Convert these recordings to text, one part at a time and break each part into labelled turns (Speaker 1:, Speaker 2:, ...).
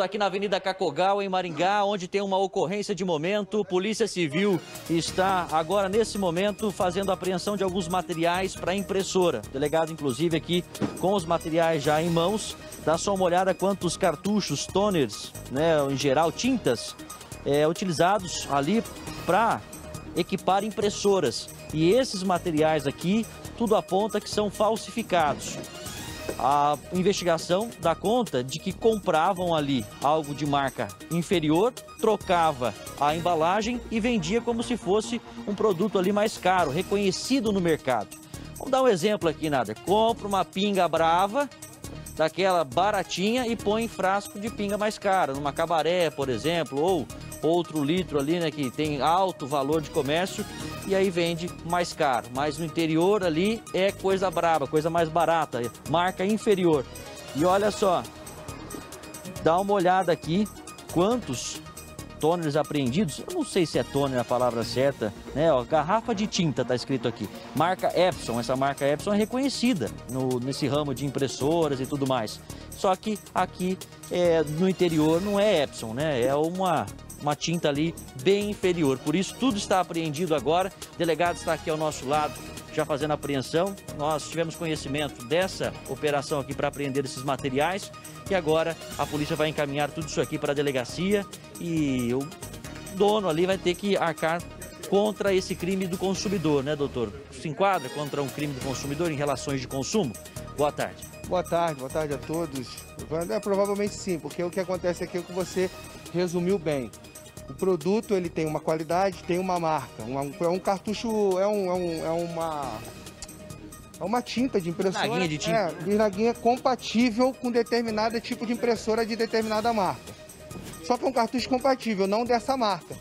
Speaker 1: Aqui na Avenida Cacogal, em Maringá, onde tem uma ocorrência de momento, Polícia Civil está agora, nesse momento, fazendo apreensão de alguns materiais para impressora. O delegado, inclusive, aqui com os materiais já em mãos, dá só uma olhada quantos cartuchos, toners, né, em geral, tintas, é, utilizados ali para equipar impressoras. E esses materiais aqui, tudo aponta que são falsificados a investigação dá conta de que compravam ali algo de marca inferior, trocava a embalagem e vendia como se fosse um produto ali mais caro, reconhecido no mercado. Vamos dar um exemplo aqui, nada. Compra uma pinga brava, daquela baratinha e põe em frasco de pinga mais cara, numa cabaré, por exemplo, ou outro litro ali, né, que tem alto valor de comércio e aí vende mais caro. Mas no interior ali é coisa braba, coisa mais barata, marca inferior. E olha só, dá uma olhada aqui quantos toners apreendidos. Eu não sei se é toner a palavra certa, né? Ó, garrafa de tinta está escrito aqui. Marca Epson, essa marca Epson é reconhecida no, nesse ramo de impressoras e tudo mais. Só que aqui é, no interior não é Epson, né? É uma uma tinta ali bem inferior. Por isso, tudo está apreendido agora. O delegado está aqui ao nosso lado, já fazendo apreensão. Nós tivemos conhecimento dessa operação aqui para apreender esses materiais e agora a polícia vai encaminhar tudo isso aqui para a delegacia e o dono ali vai ter que arcar contra esse crime do consumidor, né, doutor? Se enquadra contra um crime do consumidor em relações de consumo? Boa tarde.
Speaker 2: Boa tarde, boa tarde a todos. É, provavelmente sim, porque o que acontece aqui é que você resumiu bem. O produto ele tem uma qualidade, tem uma marca. Um, é um cartucho, é, um, é, um, é uma. É uma tinta de impressora.
Speaker 1: Bisnaguinha de tinta. É,
Speaker 2: bisnaguinha compatível com determinado tipo de impressora de determinada marca. Só que é um cartucho compatível, não dessa marca.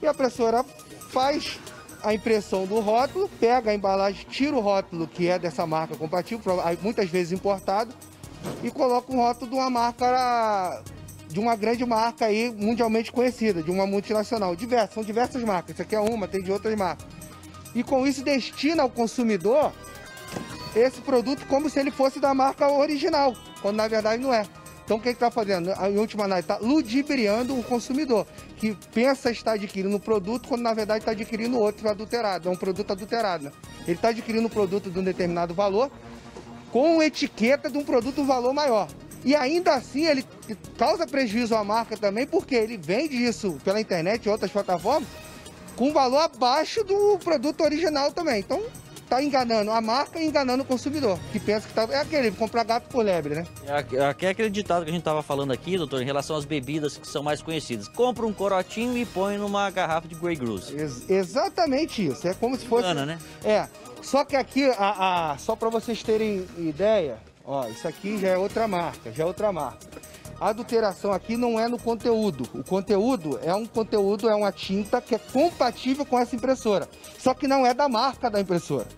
Speaker 2: E a impressora faz a impressão do rótulo, pega a embalagem, tira o rótulo que é dessa marca compatível, muitas vezes importado, e coloca um rótulo de uma marca de uma grande marca aí mundialmente conhecida, de uma multinacional. Diversas, são diversas marcas. Isso aqui é uma, tem de outras marcas. E com isso destina ao consumidor esse produto como se ele fosse da marca original, quando na verdade não é. Então o que ele está fazendo? Em última análise, está ludibriando o consumidor, que pensa estar adquirindo um produto, quando na verdade está adquirindo outro adulterado, é um produto adulterado. Ele está adquirindo um produto de um determinado valor, com etiqueta de um produto de um valor maior. E ainda assim ele causa prejuízo à marca também, porque ele vende isso pela internet e outras plataformas com valor abaixo do produto original também. Então tá enganando a marca e enganando o consumidor, que pensa que tá. É aquele, comprar gato por lebre, né?
Speaker 1: É, aqui é aquele ditado que a gente tava falando aqui, doutor, em relação às bebidas que são mais conhecidas. Compra um corotinho e põe numa garrafa de Grey Goose.
Speaker 2: Ex exatamente isso. É como se fosse.
Speaker 1: Engana, né?
Speaker 2: É. Só que aqui, a, a... só para vocês terem ideia, Ó, isso aqui já é outra marca, já é outra marca. A adulteração aqui não é no conteúdo. O conteúdo é um conteúdo, é uma tinta que é compatível com essa impressora. Só que não é da marca da impressora.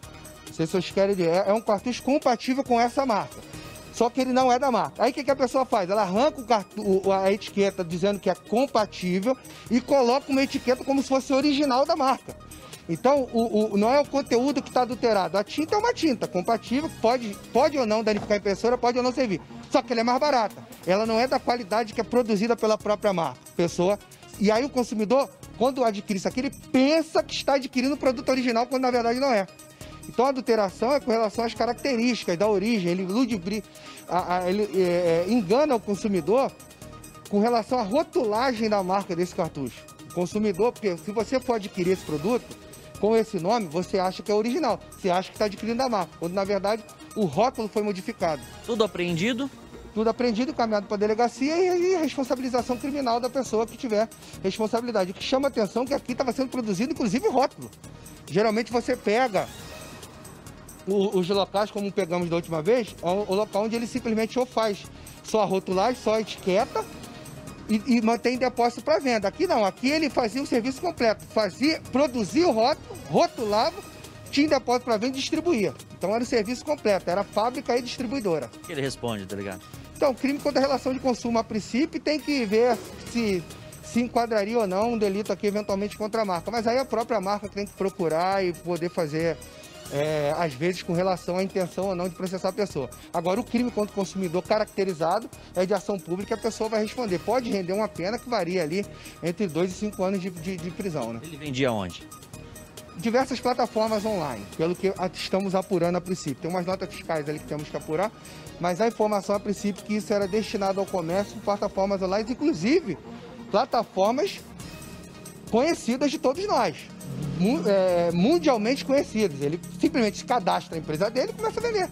Speaker 2: Não sei se vocês querem dizer. É um cartucho compatível com essa marca. Só que ele não é da marca. Aí o que, que a pessoa faz? Ela arranca o a etiqueta dizendo que é compatível e coloca uma etiqueta como se fosse original da marca. Então, o, o, não é o conteúdo que está adulterado. A tinta é uma tinta compatível, pode, pode ou não danificar a impressora, pode ou não servir. Só que ela é mais barata. Ela não é da qualidade que é produzida pela própria marca, pessoa. E aí o consumidor, quando adquire isso aqui, ele pensa que está adquirindo o produto original, quando na verdade não é. Então a adulteração é com relação às características da origem, ele, ludibri, a, a, ele é, é engana o consumidor com relação à rotulagem da marca desse cartucho. O consumidor, porque se você for adquirir esse produto, com esse nome, você acha que é original. Você acha que está adquirindo a marca, quando na verdade o rótulo foi modificado.
Speaker 1: Tudo apreendido?
Speaker 2: Tudo apreendido, encaminhado para a delegacia e, e responsabilização criminal da pessoa que tiver responsabilidade. O que chama atenção é que aqui estava sendo produzido, inclusive, rótulo. Geralmente você pega o, os locais, como pegamos da última vez, o, o local onde ele simplesmente ou faz só a rotulagem, só a etiqueta, e, e mantém depósito para venda. Aqui não, aqui ele fazia o serviço completo, fazia, produzia o rótulo, rotulava, tinha depósito para venda e distribuía. Então era o serviço completo, era fábrica e distribuidora.
Speaker 1: O que ele responde, delegado?
Speaker 2: Então, crime contra a relação de consumo a princípio tem que ver se se enquadraria ou não um delito aqui eventualmente contra a marca. Mas aí a própria marca tem que procurar e poder fazer é, às vezes com relação à intenção ou não de processar a pessoa. Agora, o crime contra o consumidor caracterizado é de ação pública, a pessoa vai responder. Pode render uma pena que varia ali entre 2 e 5 anos de, de, de prisão. Né?
Speaker 1: Ele vendia onde?
Speaker 2: diversas plataformas online, pelo que estamos apurando a princípio. Tem umas notas fiscais ali que temos que apurar, mas a informação a princípio que isso era destinado ao comércio, plataformas online, inclusive plataformas conhecidas de todos nós, é, mundialmente conhecidas. Ele simplesmente cadastra a empresa dele e começa a vender.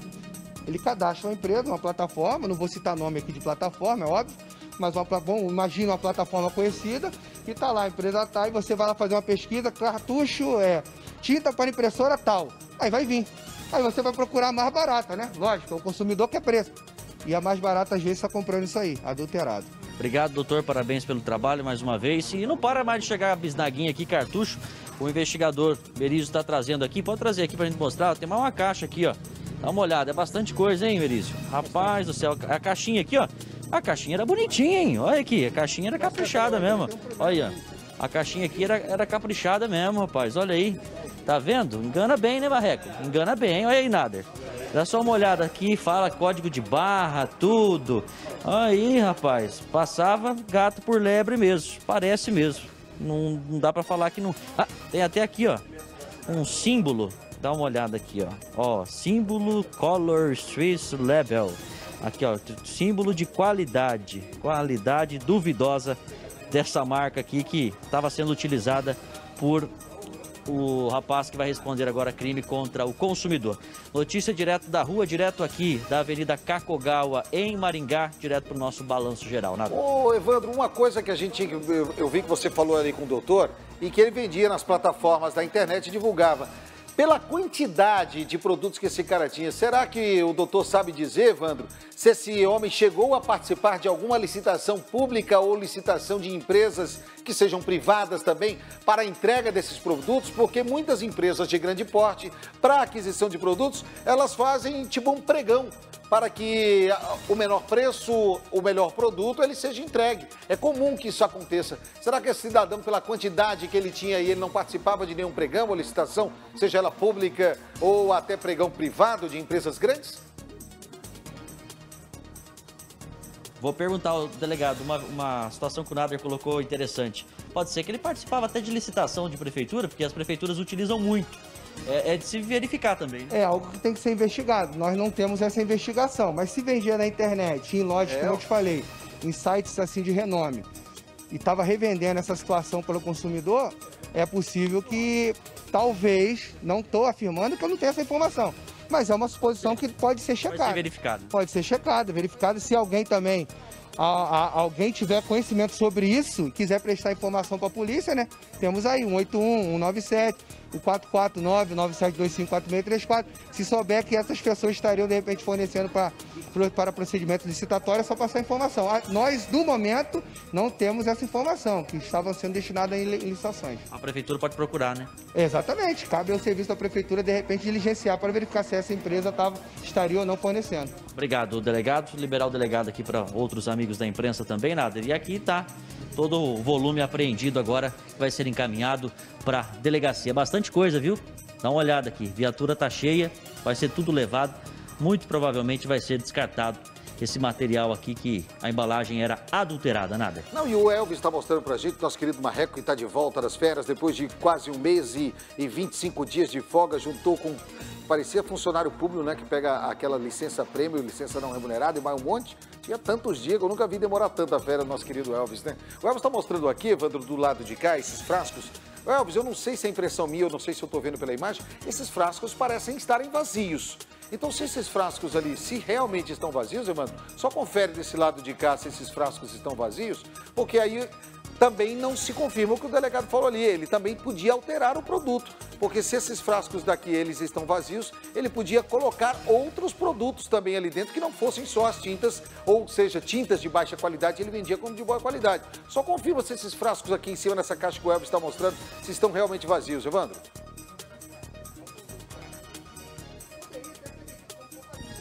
Speaker 2: Ele cadastra uma empresa, uma plataforma, não vou citar nome aqui de plataforma, é óbvio, mas uma, bom, imagina uma plataforma conhecida e tá lá, a empresa tá, e você vai lá fazer uma pesquisa, cartucho, é, tinta para impressora tal. Aí vai vir. Aí você vai procurar a mais barata, né? Lógico, o consumidor quer preço. E a mais barata às vezes está comprando isso aí, adulterado.
Speaker 1: Obrigado, doutor. Parabéns pelo trabalho mais uma vez. E não para mais de chegar a bisnaguinha aqui, cartucho. O investigador Merizio está trazendo aqui. Pode trazer aqui para a gente mostrar. Tem mais uma caixa aqui, ó. Dá uma olhada. É bastante coisa, hein, Merizio? Rapaz do céu. A caixinha aqui, ó. A caixinha era bonitinha, hein? Olha aqui. A caixinha era caprichada mesmo. Olha. A caixinha aqui era, era caprichada mesmo, rapaz. Olha aí. Tá vendo? Engana bem, né, Marreco? Engana bem. Olha aí, Nader. Dá só uma olhada aqui, fala código de barra, tudo. Aí, rapaz, passava gato por lebre mesmo. Parece mesmo. Não, não dá para falar que não. Ah, tem até aqui, ó. Um símbolo. Dá uma olhada aqui, ó. Ó, símbolo Color Swiss Level. Aqui, ó, símbolo de qualidade. Qualidade duvidosa dessa marca aqui que estava sendo utilizada por o rapaz que vai responder agora crime contra o consumidor. Notícia direto da rua, direto aqui da Avenida Cacogawa, em Maringá, direto para o nosso balanço geral. Nada.
Speaker 3: Ô, Evandro, uma coisa que a gente eu, eu vi que você falou ali com o doutor e que ele vendia nas plataformas da internet e divulgava. Pela quantidade de produtos que esse cara tinha, será que o doutor sabe dizer, Evandro, se esse homem chegou a participar de alguma licitação pública ou licitação de empresas que sejam privadas também para a entrega desses produtos? Porque muitas empresas de grande porte, para aquisição de produtos, elas fazem tipo um pregão para que o menor preço, o melhor produto, ele seja entregue. É comum que isso aconteça. Será que esse cidadão, pela quantidade que ele tinha e ele não participava de nenhum pregão ou licitação, seja ela pública ou até pregão privado de empresas grandes?
Speaker 1: Vou perguntar ao delegado uma, uma situação que o Nader colocou interessante. Pode ser que ele participava até de licitação de prefeitura, porque as prefeituras utilizam muito é, é, de se verificar também. Né?
Speaker 2: É algo que tem que ser investigado. Nós não temos essa investigação, mas se vendia na internet, em lojas, é. como eu te falei, em sites assim de renome, e estava revendendo essa situação para o consumidor, é possível que talvez, não estou afirmando que eu não tenho essa informação, mas é uma suposição que pode ser checada. Pode ser
Speaker 1: verificado.
Speaker 2: Pode ser checado, verificado. Se alguém também a, a, alguém tiver conhecimento sobre isso e quiser prestar informação para a polícia, né? Temos aí 181, 197, o 449-9725-4634. Se souber que essas pessoas estariam, de repente, fornecendo para, para procedimentos licitatórios, é só passar a informação. Ah, nós, no momento, não temos essa informação, que estavam sendo destinadas em licitações.
Speaker 1: A prefeitura pode procurar, né?
Speaker 2: Exatamente. Cabe ao serviço da prefeitura, de repente, diligenciar para verificar se essa empresa tava, estaria ou não fornecendo.
Speaker 1: Obrigado, delegado. Liberar o delegado aqui para outros amigos da imprensa também, Nader. E aqui está todo o volume apreendido agora vai ser encaminhado para delegacia. Bastante coisa, viu? Dá uma olhada aqui. Viatura tá cheia, vai ser tudo levado. Muito provavelmente vai ser descartado esse material aqui que a embalagem era adulterada, nada.
Speaker 3: Não, e o Elvis está mostrando pra gente, nosso querido Marreco, que está de volta das férias, depois de quase um mês e, e 25 dias de folga, juntou com parecia funcionário público, né, que pega aquela licença prêmio, licença não remunerada e mais um monte. Tinha tantos dias que eu nunca vi demorar tanta férias nosso querido Elvis, né? O Elvis está mostrando aqui, Evandro, do lado de cá, esses frascos. Elvis, eu não sei se é impressão minha, eu não sei se eu estou vendo pela imagem, esses frascos parecem estarem vazios. Então, se esses frascos ali, se realmente estão vazios, Evandro, só confere desse lado de cá se esses frascos estão vazios, porque aí também não se confirma o que o delegado falou ali. Ele também podia alterar o produto, porque se esses frascos daqui eles estão vazios, ele podia colocar outros produtos também ali dentro que não fossem só as tintas, ou seja, tintas de baixa qualidade, ele vendia como de boa qualidade. Só confirma se esses frascos aqui em cima nessa caixa que o Elvis está mostrando, se estão realmente vazios, Evandro.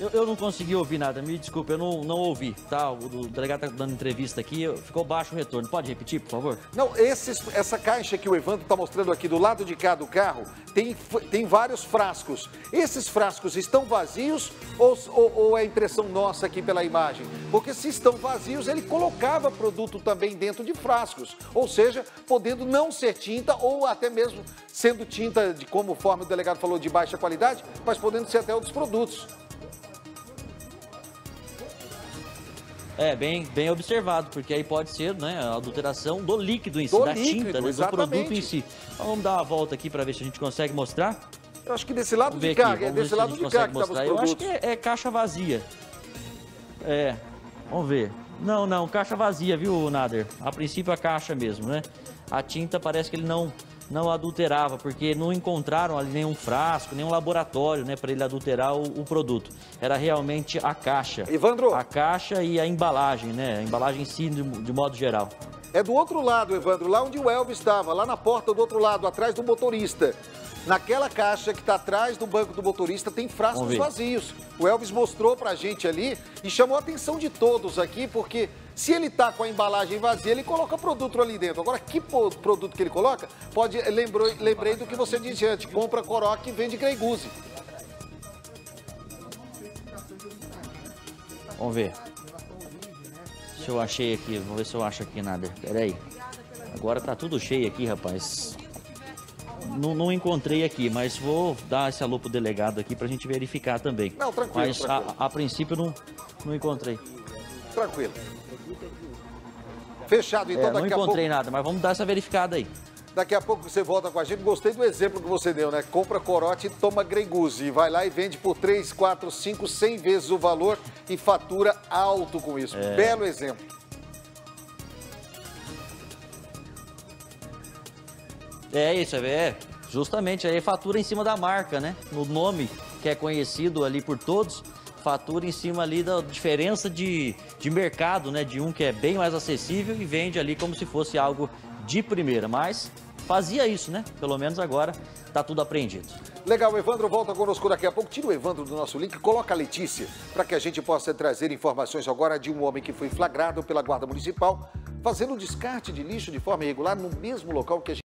Speaker 1: Eu, eu não consegui ouvir nada, me desculpe, eu não, não ouvi, tá? O, o delegado tá dando entrevista aqui, ficou baixo o retorno. Pode repetir, por favor?
Speaker 3: Não, esses, essa caixa que o Evandro está mostrando aqui do lado de cá do carro, tem, tem vários frascos. Esses frascos estão vazios ou, ou, ou é impressão nossa aqui pela imagem? Porque se estão vazios, ele colocava produto também dentro de frascos. Ou seja, podendo não ser tinta ou até mesmo sendo tinta, de como forma o delegado falou, de baixa qualidade, mas podendo ser até outros produtos.
Speaker 1: É, bem, bem observado, porque aí pode ser né, a adulteração do líquido em si,
Speaker 3: Do
Speaker 1: da
Speaker 3: líquido,
Speaker 1: tinta, né, do produto em si. Então, vamos dar uma volta aqui para ver se a gente consegue mostrar.
Speaker 3: Eu acho que desse lado
Speaker 1: Vamos
Speaker 3: de cá,
Speaker 1: aqui,
Speaker 3: é desse lado de cá que os
Speaker 1: mostrar. Eu acho que é, é caixa vazia. É, vamos ver. Não, não, caixa vazia, viu, Nader? A princípio a caixa mesmo, né? A tinta parece que ele não não adulterava, porque não encontraram ali nenhum frasco, nenhum laboratório, né, para ele adulterar o, o produto. Era realmente a caixa.
Speaker 3: Evandro.
Speaker 1: A caixa e a embalagem, né? A embalagem em si, de, de modo geral.
Speaker 3: É do outro lado, Evandro, lá onde o Elvis estava, lá na porta do outro lado, atrás do motorista. Naquela caixa que está atrás do banco do motorista tem frascos vazios. O Elvis mostrou pra gente ali e chamou a atenção de todos aqui, porque se ele tá com a embalagem vazia, ele coloca produto ali dentro. Agora, que produto que ele coloca? Pode, lembrou, lembrei do que você disse antes, compra coroque e vende Grey Goose.
Speaker 1: Vamos ver. Se eu achei aqui, vamos ver se eu acho aqui nada. Pera aí. Agora tá tudo cheio aqui, rapaz. Não, não encontrei aqui, mas vou dar esse alô pro delegado aqui pra gente verificar também.
Speaker 3: Não, tranquilo,
Speaker 1: Mas
Speaker 3: tranquilo.
Speaker 1: A, a princípio não, não encontrei.
Speaker 3: Tranquilo. Fechado, então
Speaker 1: É, não
Speaker 3: daqui a pouco.
Speaker 1: encontrei nada, mas vamos dar essa verificada aí.
Speaker 3: Daqui a pouco você volta com a gente. Gostei do exemplo que você deu, né? Compra corote e toma. E vai lá e vende por 3, 4, 5, 100 vezes o valor e fatura alto com isso.
Speaker 1: É.
Speaker 3: Belo exemplo.
Speaker 1: É isso, é justamente aí fatura em cima da marca, né? No nome que é conhecido ali por todos, fatura em cima ali da diferença de, de mercado, né? De um que é bem mais acessível e vende ali como se fosse algo de primeira, mas fazia isso, né? Pelo menos agora tá tudo apreendido.
Speaker 3: Legal, Evandro volta conosco daqui a pouco. Tira o Evandro do nosso link, coloca a Letícia, para que a gente possa trazer informações agora de um homem que foi flagrado pela Guarda Municipal fazendo descarte de lixo de forma irregular no mesmo local que a gente